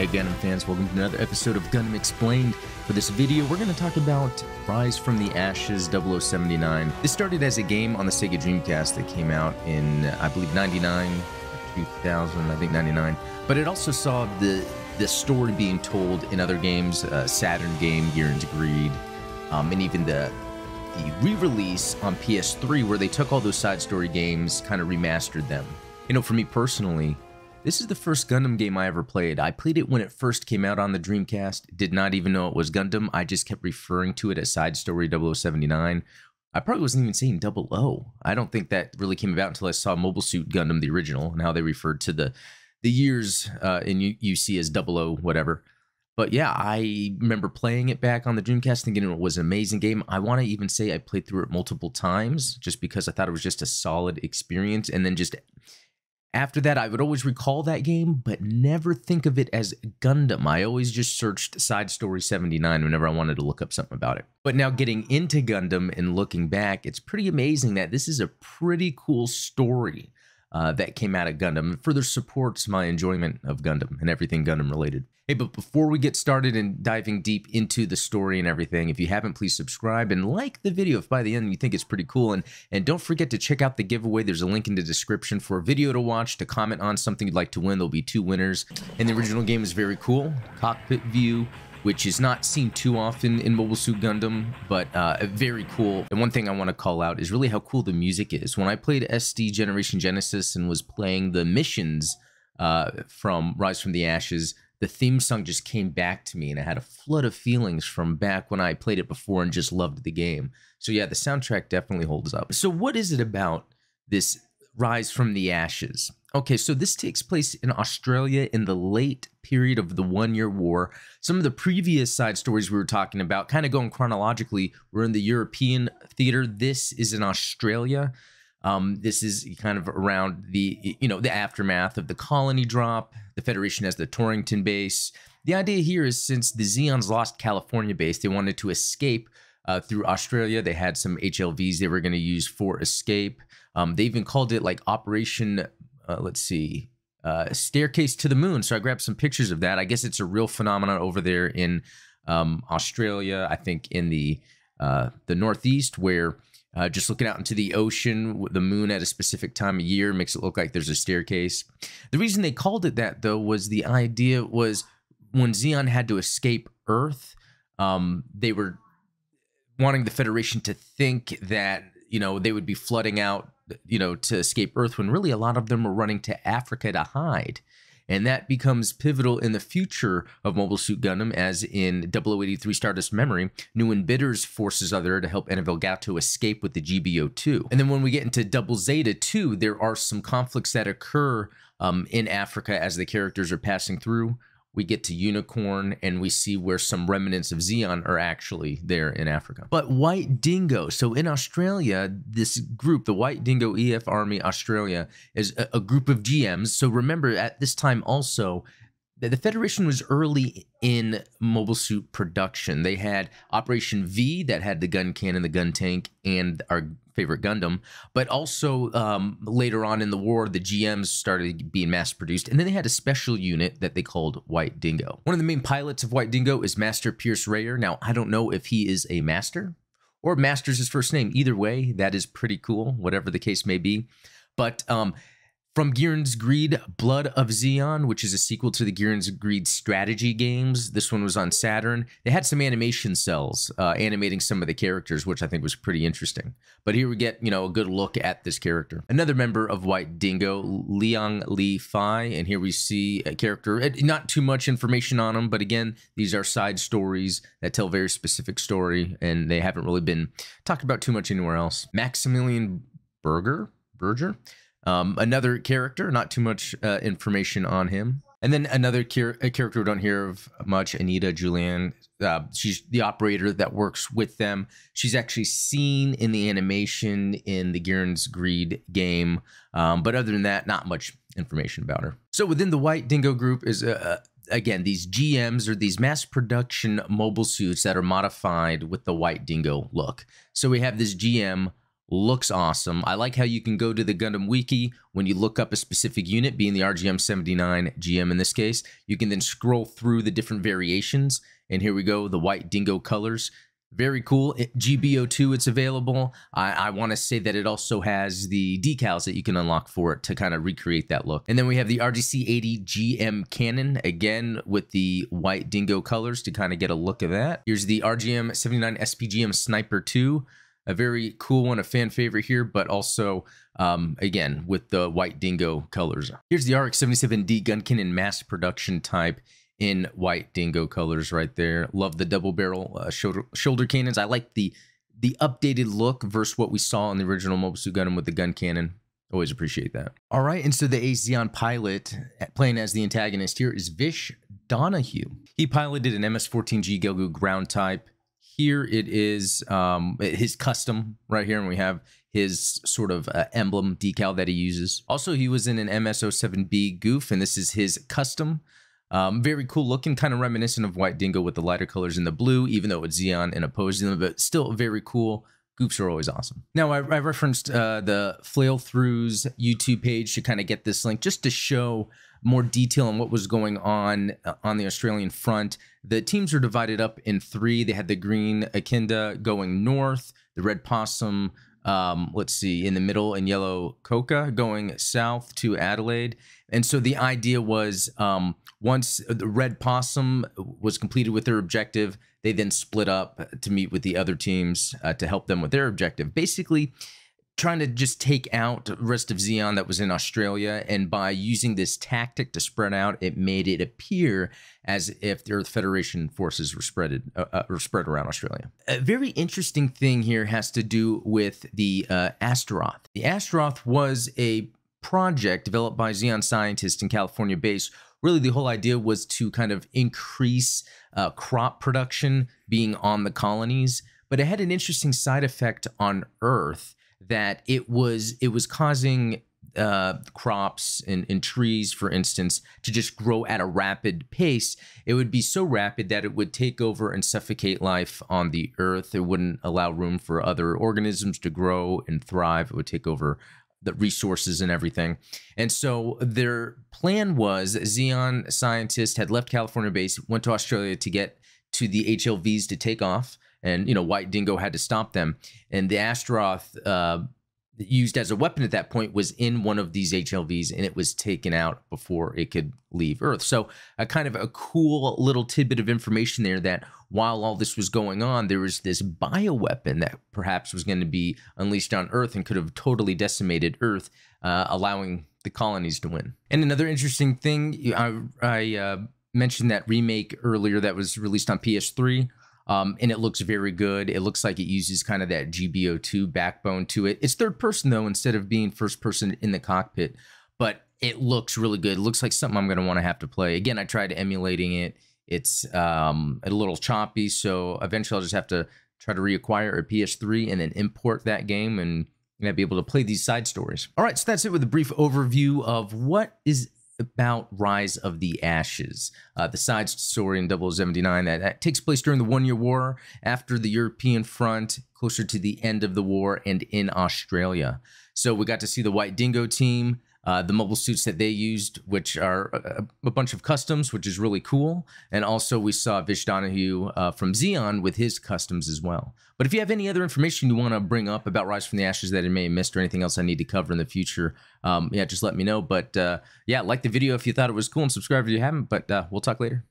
Hey Gundam fans, welcome to another episode of Gundam Explained. For this video, we're going to talk about Rise from the Ashes 0079. This started as a game on the Sega Dreamcast that came out in, I believe, 99, 2000, I think 99. But it also saw the the story being told in other games, uh, Saturn game, Gihren's Greed, um, and even the the re-release on PS3 where they took all those side story games, kind of remastered them. You know, for me personally, this is the first Gundam game I ever played. I played it when it first came out on the Dreamcast, did not even know it was Gundam. I just kept referring to it as Side Story 0079. I probably wasn't even saying double O. I don't think that really came about until I saw Mobile Suit Gundam, the original, and how they referred to the the years uh, in UC as double O, whatever. But yeah, I remember playing it back on the Dreamcast thinking it was an amazing game. I want to even say I played through it multiple times just because I thought it was just a solid experience. And then just after that, I would always recall that game, but never think of it as Gundam. I always just searched Side Story 79 whenever I wanted to look up something about it. But now getting into Gundam and looking back, it's pretty amazing that this is a pretty cool story uh, that came out of Gundam. It further supports my enjoyment of Gundam and everything Gundam related. Hey, but before we get started and diving deep into the story and everything, if you haven't, please subscribe and like the video if by the end you think it's pretty cool. And, and don't forget to check out the giveaway. There's a link in the description for a video to watch, to comment on something you'd like to win. There'll be two winners. And the original game is very cool. Cockpit view, which is not seen too often in Mobile Suit Gundam, but uh, very cool. And one thing I want to call out is really how cool the music is. When I played SD Generation Genesis and was playing the missions uh, from Rise from the Ashes, the theme song just came back to me and I had a flood of feelings from back when I played it before and just loved the game. So yeah, the soundtrack definitely holds up. So what is it about this Rise from the Ashes? Okay, so this takes place in Australia in the late period of the One Year War. Some of the previous side stories we were talking about, kind of going chronologically, were in the European theater. This is in Australia. Um, this is kind of around the you know the aftermath of the colony drop. The Federation has the Torrington base. The idea here is since the Zeons lost California base, they wanted to escape uh, through Australia. They had some HLVs they were going to use for escape. Um, they even called it like Operation. Uh, let's see, uh, staircase to the moon. So I grabbed some pictures of that. I guess it's a real phenomenon over there in um, Australia. I think in the uh, the Northeast, where uh, just looking out into the ocean, the moon at a specific time of year makes it look like there's a staircase. The reason they called it that, though, was the idea was when Zeon had to escape Earth, um, they were wanting the Federation to think that you know they would be flooding out, you know, to escape Earth, when really a lot of them were running to Africa to hide. And that becomes pivotal in the future of Mobile Suit Gundam, as in 0083 Stardust Memory, Neuen Bitter's forces are there to help Anavel Gato escape with the GBO2. And then when we get into Double Zeta 2, there are some conflicts that occur um, in Africa as the characters are passing through we get to Unicorn and we see where some remnants of Zeon are actually there in Africa. But White Dingo, so in Australia, this group, the White Dingo EF Army Australia, is a, a group of GMs. So remember, at this time also, the Federation was early in mobile suit production. They had Operation V that had the gun cannon, the gun tank, and our favorite Gundam. But also um, later on in the war, the GMs started being mass produced, and then they had a special unit that they called White Dingo. One of the main pilots of White Dingo is Master Pierce Rayer. Now, I don't know if he is a master or master's his first name. Either way, that is pretty cool, whatever the case may be. But um, from Gihren's Greed, Blood of Zeon, which is a sequel to the Gihren's Greed strategy games. This one was on Saturn. They had some animation cells uh, animating some of the characters, which I think was pretty interesting. But here we get, you know, a good look at this character. Another member of White Dingo, Liang Li Fai, and here we see a character. Not too much information on him, but again, these are side stories that tell very specific story, and they haven't really been talked about too much anywhere else. Maximilian Berger, Berger um, another character, not too much uh, information on him. And then another char- character we don't hear of much, Anita Julian. Uh, she's the operator that works with them. She's actually seen in the animation in the Gihren's Greed game. Um, but other than that, not much information about her. So within the White Dingo group is, uh, uh again, these GMs or these mass production mobile suits that are modified with the White Dingo look. So we have this GM looks awesome. I like how you can go to the Gundam Wiki when you look up a specific unit, being the RGM 79 GM in this case. You can then scroll through the different variations. And here we go, the white dingo colors. Very cool. GBO2, it's available. I, I want to say that it also has the decals that you can unlock for it to kind of recreate that look. And then we have the RGC 80 GM cannon, again with the white dingo colors to kind of get a look of that. Here's the RGM 79 SPGM Sniper 2 a very cool one, a fan favorite here, but also, um, again, with the white dingo colors. Here's the RX-77D gun cannon mass production type in white dingo colors right there. Love the double barrel uh, shoulder, shoulder cannons. I like the the updated look versus what we saw in the original Mobile Suit Gundam with the gun cannon. Always appreciate that. All right, and so the Azeon pilot playing as the antagonist here is Vish Donahue. He piloted an MS-14G Gelgoog ground type here it is um, his custom right here, and we have his sort of uh, emblem decal that he uses. Also, he was in an MS-07B Gouf, and this is his custom. Um, very cool looking, kind of reminiscent of White Dingo with the lighter colors in the blue, even though it's Zeon and opposing them, but still very cool. Goufs are always awesome. Now, I, I referenced uh, the Flail Through's YouTube page to kind of get this link just to show more detail on what was going on uh, on the Australian front. The teams are divided up in three. They had the green Echidna going north, the red possum, um, let's see, in the middle, and yellow Coca going south to Adelaide. And so the idea was um, once the red possum was completed with their objective, they then split up to meet with the other teams uh, to help them with their objective. Basically, trying to just take out rest of Zeon that was in Australia. And by using this tactic to spread out, it made it appear as if the Earth Federation forces were spread, uh, uh, were spread around Australia. A very interesting thing here has to do with the uh, Astaroth. The Astaroth was a project developed by Zeon scientists in California base. Really, the whole idea was to kind of increase uh, crop production being on the colonies, but it had an interesting side effect on Earth that it was it was causing uh, crops and, and, trees, for instance, to just grow at a rapid pace, it would be so rapid that it would take over and suffocate life on the earth. It wouldn't allow room for other organisms to grow and thrive. It would take over the resources and everything. And so their plan was Zeon scientists had left California base, went to Australia to get to the HLVs to take off and you know White Dingo had to stop them. And the Astaroth uh, used as a weapon at that point was in one of these HLVs, and it was taken out before it could leave Earth. So a kind of a cool little tidbit of information there that while all this was going on, there was this bioweapon that perhaps was going to be unleashed on Earth and could have totally decimated Earth, uh, allowing the colonies to win. And another interesting thing, I, I uh, mentioned that remake earlier that was released on PS3. Um, and it looks very good. It looks like it uses kind of that GBO2 backbone to it. It's third person though, instead of being first person in the cockpit, but it looks really good. It looks like something I'm going to want to have to play. Again, I tried emulating it. It's um, a little choppy, so eventually I'll just have to try to reacquire a PS3 and then import that game and know, be able to play these side stories. All right, so that's it with a brief overview of what is about Rise of the Ashes, uh, the side story in 0079 that, that takes place during the One Year War after the European front, closer to the end of the war, and in Australia. So we got to see the White Dingo team uh, the mobile suits that they used, which are a, a, bunch of customs, which is really cool. And also, we saw Vish Donahue uh, from Zeon with his customs as well. But if you have any other information you want to bring up about Rise from the Ashes that I may have missed or anything else I need to cover in the future, um, yeah, just let me know. But uh, yeah, like the video if you thought it was cool and subscribe if you haven't. But uh, we'll talk later.